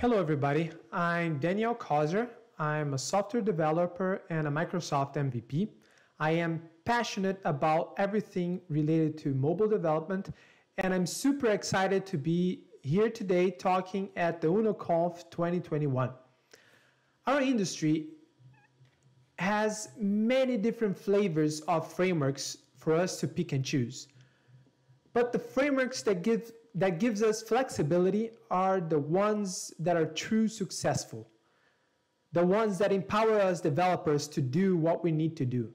Hello everybody, I'm Daniel Kozer. I'm a software developer and a Microsoft MVP. I am passionate about everything related to mobile development and I'm super excited to be here today talking at the UnoConf 2021. Our industry has many different flavors of frameworks for us to pick and choose. But the frameworks that give that gives us flexibility are the ones that are true successful. The ones that empower us developers to do what we need to do.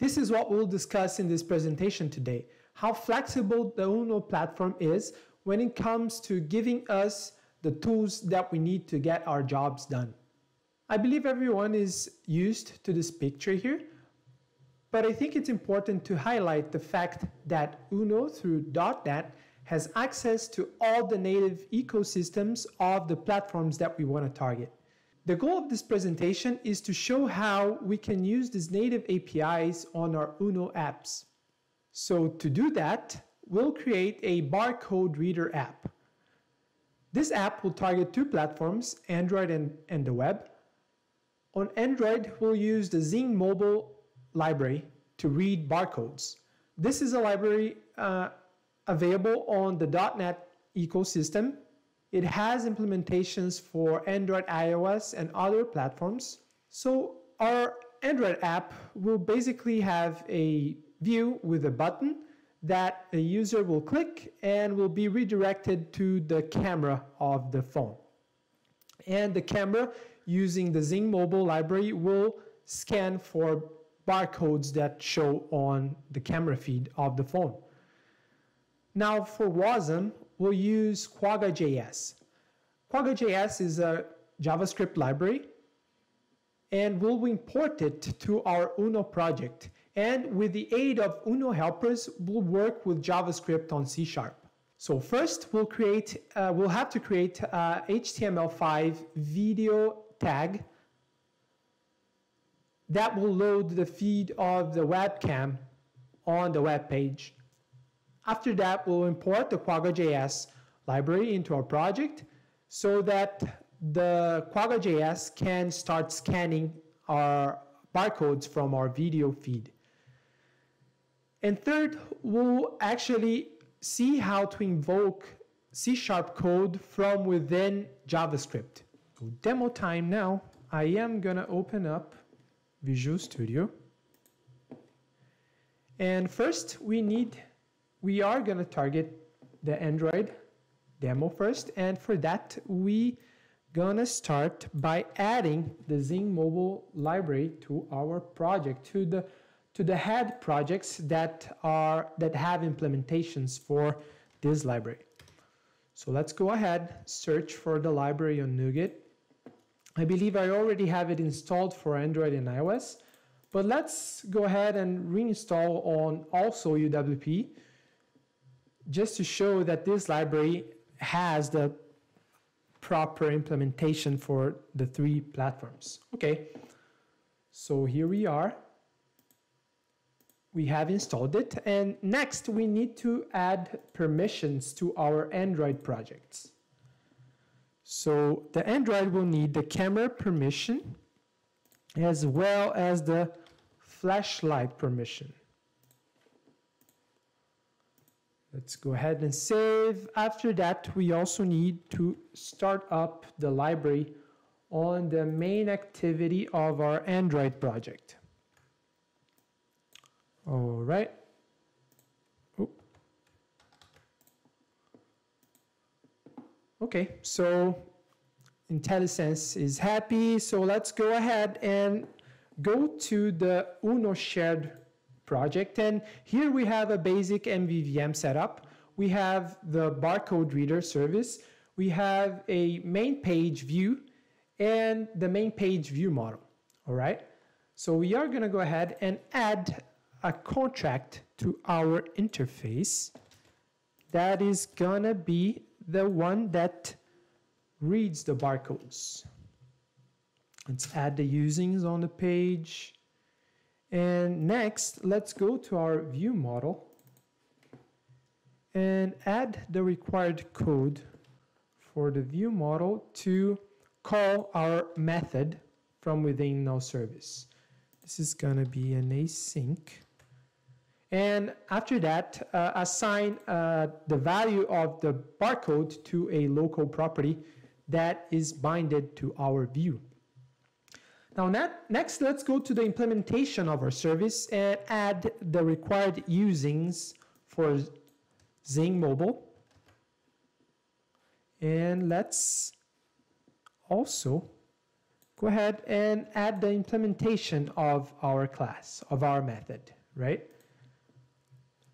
This is what we'll discuss in this presentation today. How flexible the Uno platform is when it comes to giving us the tools that we need to get our jobs done. I believe everyone is used to this picture here, but I think it's important to highlight the fact that Uno through .NET has access to all the native ecosystems of the platforms that we want to target. The goal of this presentation is to show how we can use these native APIs on our Uno apps. So to do that, we'll create a barcode reader app. This app will target two platforms, Android and, and the web. On Android, we'll use the ZXing Mobile library to read barcodes. This is a library uh, available on the .NET ecosystem. It has implementations for Android, iOS, and other platforms. So our Android app will basically have a view with a button that a user will click and will be redirected to the camera of the phone. And the camera using the ZXing mobile library will scan for barcodes that show on the camera feed of the phone. Now for WASM, we'll use Quagga.js. Quagga.js is a JavaScript library and we'll import it to our Uno project. And with the aid of Uno helpers, we'll work with JavaScript on C Sharp. So first we'll create, uh, we'll have to create a HTML5 video tag that will load the feed of the webcam on the web page. After that, we'll import the Quagga.js library into our project so that the Quagga.js can start scanning our barcodes from our video feed. And third, we'll actually see how to invoke C-sharp code from within JavaScript. Demo time now. I am gonna open up Visual Studio. And first we need we are going to target the Android demo first. And for that, we gonna start by adding the ZXing mobile library to our project, to the to the head projects that are that have implementations for this library. So let's go ahead, search for the library on NuGet. I believe I already have it installed for Android and iOS, but let's go ahead and reinstall on also UWP just to show that this library has the proper implementation for the three platforms. Okay, so here we are. We have installed it and next we need to add permissions to our Android projects. So the Android will need the camera permission as well as the flashlight permission. Let's go ahead and save. After that, we also need to start up the library on the main activity of our Android project. All right. Okay, so IntelliSense is happy. So let's go ahead and go to the Uno shared project. And here we have a basic MVVM setup. We have the barcode reader service. We have a main page view and the main page view model. All right. So we are going to go ahead and add a contract to our interface that is going to be the one that reads the barcodes. Let's add the usings on the page. And next, let's go to our view model and add the required code for the view model to call our method from within no service. This is gonna be an async. And after that, uh, assign uh, the value of the barcode to a local property that is binded to our view. Now next, let's go to the implementation of our service and add the required usings for ZXing Mobile. And let's also go ahead and add the implementation of our class, of our method, right?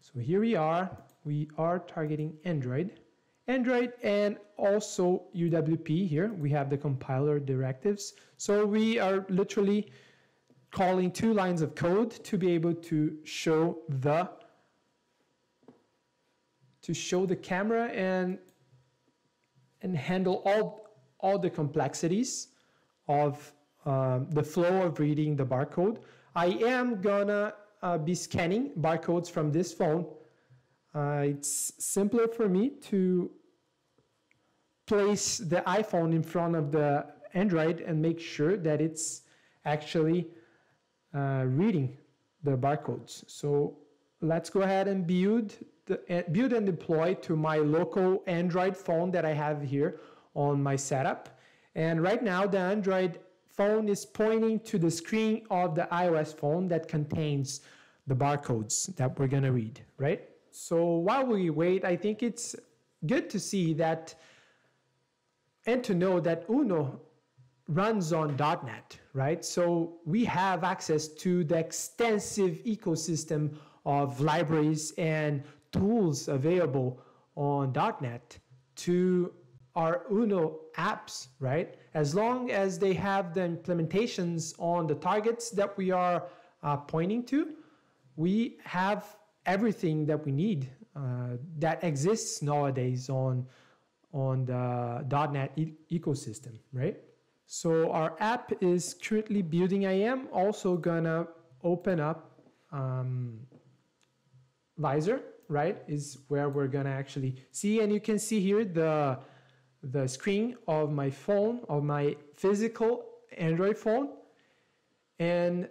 So here we are, we are targeting Android. Android and also UWP here, we have the compiler directives. So we are literally calling two lines of code to be able to show the to show the camera and and handle all all the complexities of um, the flow of reading the barcode. I am gonna uh, be scanning barcodes from this phone. Uh, it's simpler for me to place the iPhone in front of the Android and make sure that it's actually uh, reading the barcodes. So let's go ahead and build the, uh, build and deploy to my local Android phone that I have here on my setup. And right now the Android phone is pointing to the screen of the iOS phone that contains the barcodes that we're gonna read, right? So while we wait, I think it's good to see that and to know that Uno runs on .NET, right? So we have access to the extensive ecosystem of libraries and tools available on .NET to our Uno apps, right? As long as they have the implementations on the targets that we are uh, pointing to, we have everything that we need uh, that exists nowadays on, on the .NET e ecosystem, right? So our app is currently building. I am also gonna open up um, Vysor, right? Is where we're gonna actually see, and you can see here the the screen of my phone, of my physical Android phone. And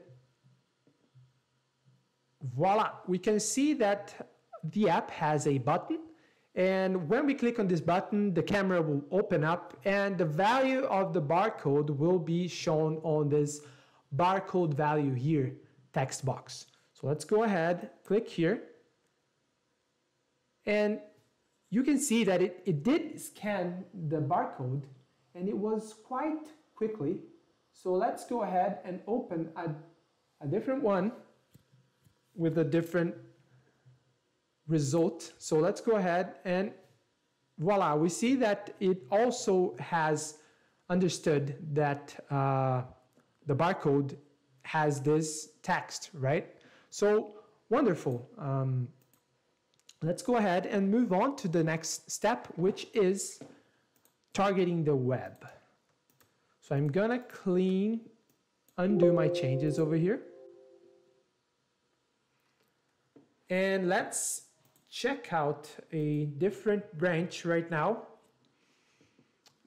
voila, we can see that the app has a button. And when we click on this button, the camera will open up and the value of the barcode will be shown on this barcode value here text box. So let's go ahead, click here. And you can see that it, it did scan the barcode and it was quite quickly. So let's go ahead and open a, a different one with a different result. So let's go ahead and voila, we see that it also has understood that uh, the barcode has this text, right? So wonderful. Um, let's go ahead and move on to the next step, which is targeting the web. So I'm gonna clean, undo my changes over here. And let's check out a different branch right now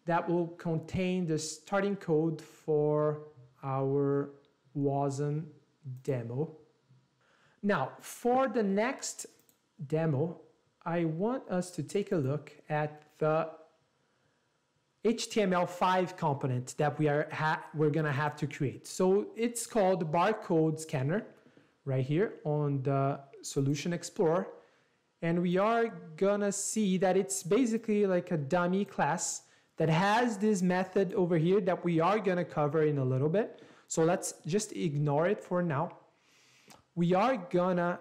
that will contain the starting code for our WASM demo. Now, for the next demo, I want us to take a look at the HTML5 component that we are we're gonna have to create. So it's called barcode scanner right here on the Solution Explorer. And we are gonna see that it's basically like a dummy class that has this method over here that we are gonna cover in a little bit. So let's just ignore it for now. We are gonna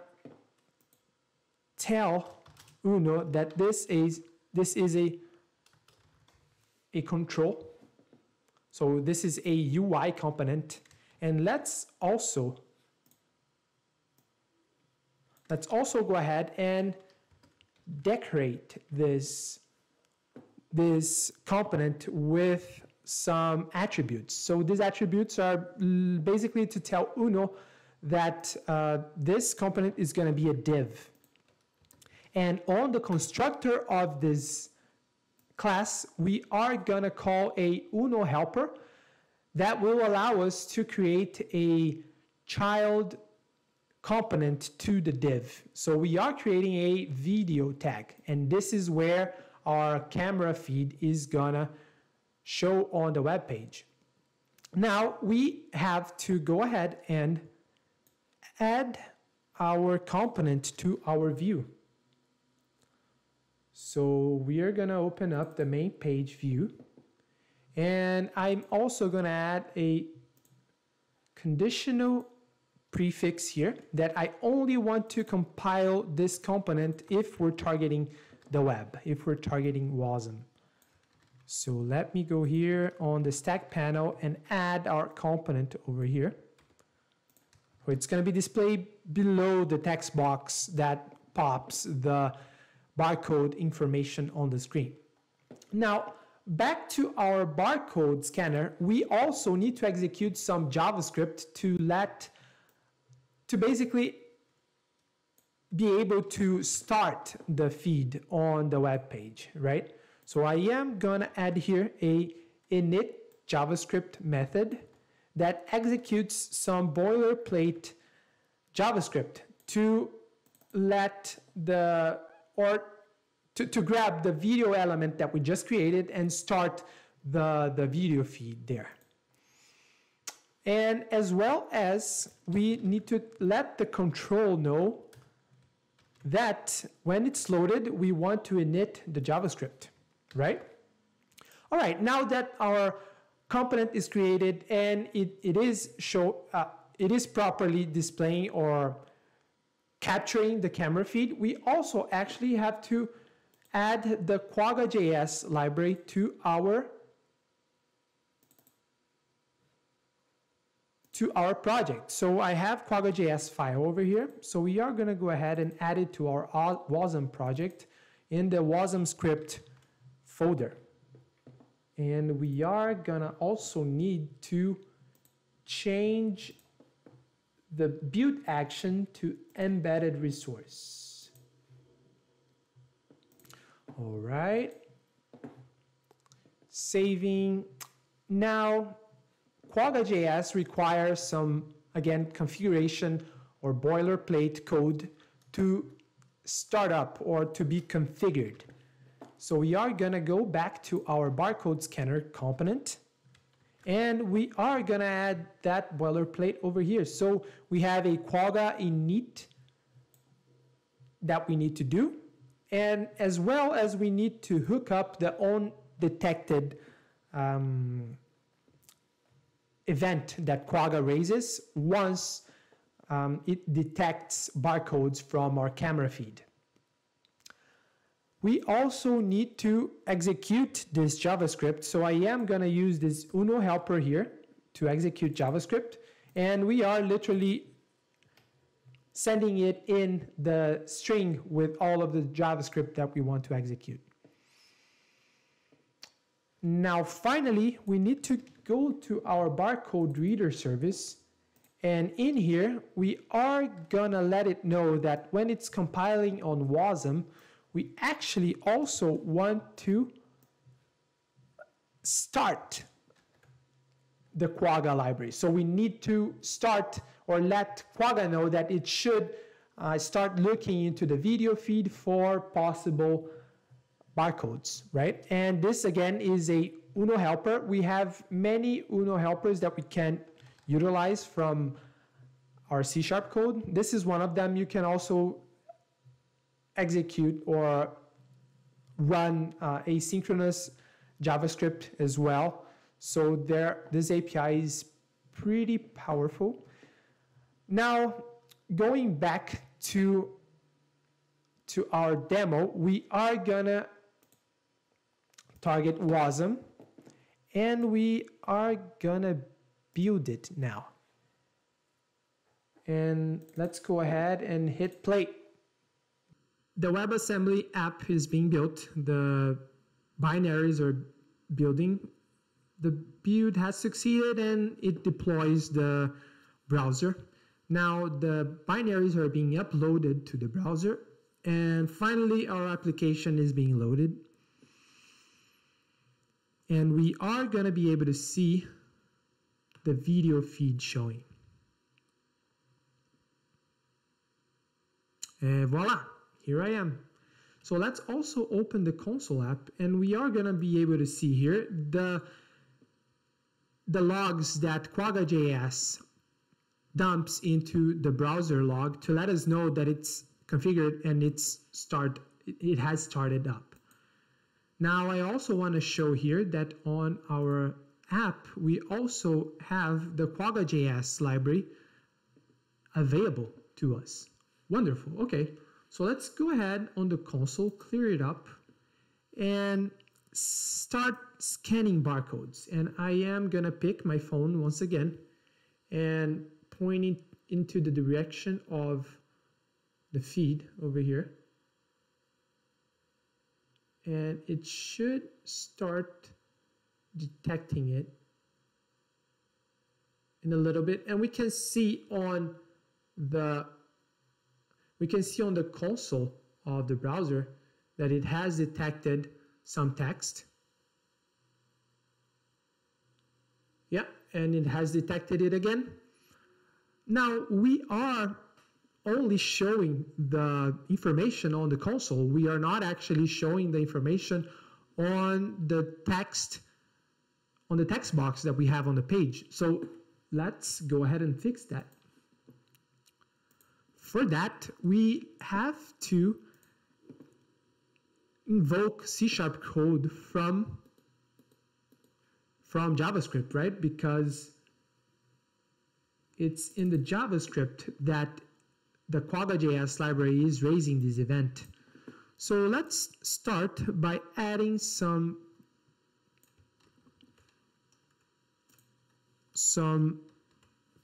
tell Uno that this is this is a a control. So this is a UI component. And let's also let's also go ahead and decorate this this component with some attributes. So these attributes are basically to tell Uno that uh, this component is going to be a div. And on the constructor of this class, we are gonna call a Uno helper that will allow us to create a child component to the div. So we are creating a video tag, and this is where our camera feed is gonna show on the web page. Now we have to go ahead and add our component to our view. So we are gonna open up the main page view and I'm also gonna add a conditional prefix here that I only want to compile this component if we're targeting the web, if we're targeting WASM. So let me go here on the stack panel and add our component over here. It's going to be displayed below the text box that pops the barcode information on the screen. Now, back to our barcode scanner, we also need to execute some JavaScript to let, to basically be able to start the feed on the web page, right? So I am gonna add here a init JavaScript method that executes some boilerplate JavaScript to let the, or to, to grab the video element that we just created and start the, the video feed there. And as well as we need to let the control know that when it's loaded, we want to init the JavaScript, right? All right, now that our component is created and it, it is show uh, it is properly displaying or capturing the camera feed, we also actually have to add the Quagga.js library to our to our project. So I have Quagga.js file over here. So we are going to go ahead and add it to our WASM project in the WASM script folder. And we are going to also need to change the build action to embedded resource. All right. Saving. Now, Quagga.js requires some, again, configuration or boilerplate code to start up or to be configured. So we are gonna go back to our barcode scanner component and we are gonna add that boilerplate over here. So we have a Quagga init that we need to do and as well as we need to hook up the own detected um, event that Quagga raises once um, it detects barcodes from our camera feed. We also need to execute this JavaScript. So I am going to use this Uno helper here to execute JavaScript. And we are literally sending it in the string with all of the JavaScript that we want to execute. Now, finally, we need to go to our barcode reader service. And in here, we are gonna let it know that when it's compiling on WASM, we actually also want to start the Quagga library. So we need to start or let Quagga know that it should uh, start looking into the video feed for possible barcodes, right? And this again is a Uno helper. We have many Uno helpers that we can utilize from our C Sharp code. This is one of them. You can also execute or run uh, asynchronous JavaScript as well. So there, this API is pretty powerful. Now, going back to, to our demo, we are gonna target WASM and we are gonna build it now. And let's go ahead and hit play. The WebAssembly app is being built. The binaries are building. The build has succeeded and it deploys the browser. Now the binaries are being uploaded to the browser and finally our application is being loaded. And we are going to be able to see the video feed showing. And voila, here I am. So let's also open the console app and we are gonna be able to see here the, the logs that Quagga.js dumps into the browser log to let us know that it's configured and it's start it has started up. Now I also want to show here that on our app we also have the Quagga.js library available to us. Wonderful. Okay. So let's go ahead on the console, clear it up, and start scanning barcodes. And I am gonna pick my phone once again and pointing into the direction of the feed over here. And it should start detecting it in a little bit. And we can see on the we can see on the console of the browser that it has detected some text. Yeah, and it has detected it again. Now we are only showing the information on the console. We are not actually showing the information on the text on the text box that we have on the page. So let's go ahead and fix that. For that, we have to invoke C sharp code from from JavaScript, right? Because it's in the JavaScript that the Quagga.js library is raising this event. So let's start by adding some some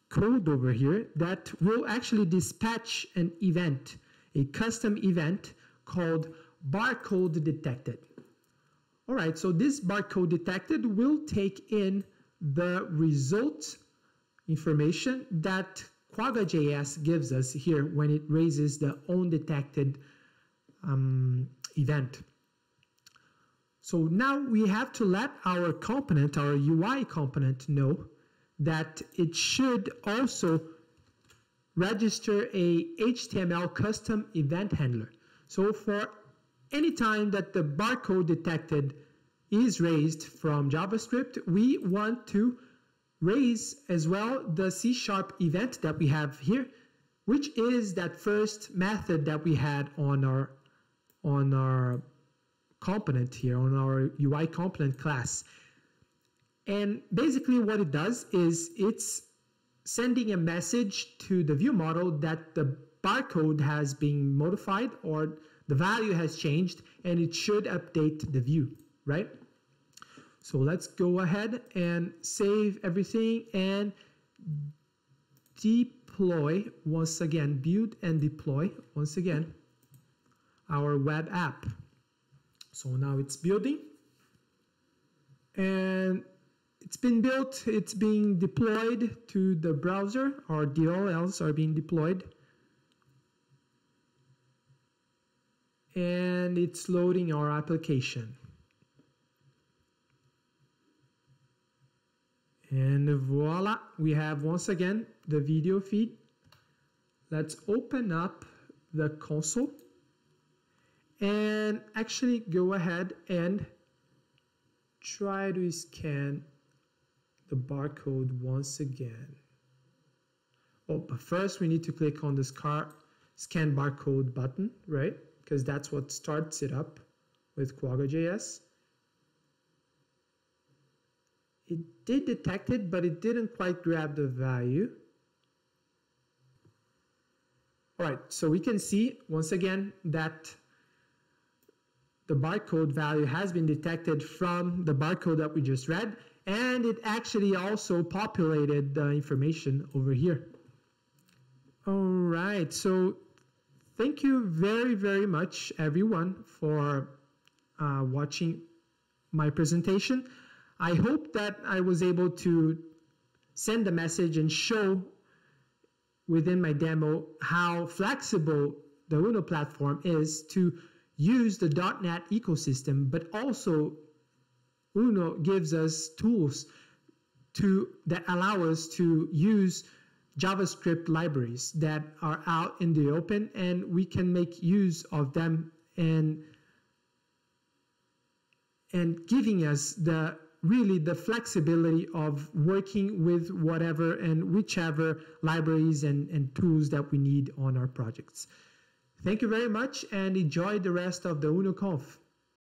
code over here that will actually dispatch an event, a custom event called barcode detected. All right, so this barcode detected will take in the result information that Quagga.js gives us here when it raises the onDetected um, event. So now we have to let our component, our UI component know that it should also register a HTML custom event handler. So for any time that the barcode detected is raised from JavaScript, we want to raise as well the C sharp event that we have here, which is that first method that we had on our on our component here, on our UI component class. And basically what it does is it's sending a message to the view model that the barcode has been modified or the value has changed and it should update the view, right? So let's go ahead and save everything and deploy once again, build and deploy once again our web app. So now it's building and it's been built, it's being deployed to the browser, our DLLs are being deployed. And it's loading our application. And voila, we have once again the video feed. Let's open up the console and actually go ahead and try to scan the barcode once again. Oh, but first we need to click on this car scan barcode button, right? Because that's what starts it up with Quagga.js. It did detect it, but it didn't quite grab the value. All right, so we can see once again that the barcode value has been detected from the barcode that we just read and it actually also populated the information over here. All right, so thank you very, very much everyone for uh, watching my presentation. I hope that I was able to send a message and show within my demo how flexible the Uno platform is to use the .NET ecosystem, but also Uno gives us tools to that allow us to use JavaScript libraries that are out in the open and we can make use of them and and giving us the really the flexibility of working with whatever and whichever libraries and, and tools that we need on our projects. Thank you very much and enjoy the rest of the UnoConf.